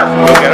Okay.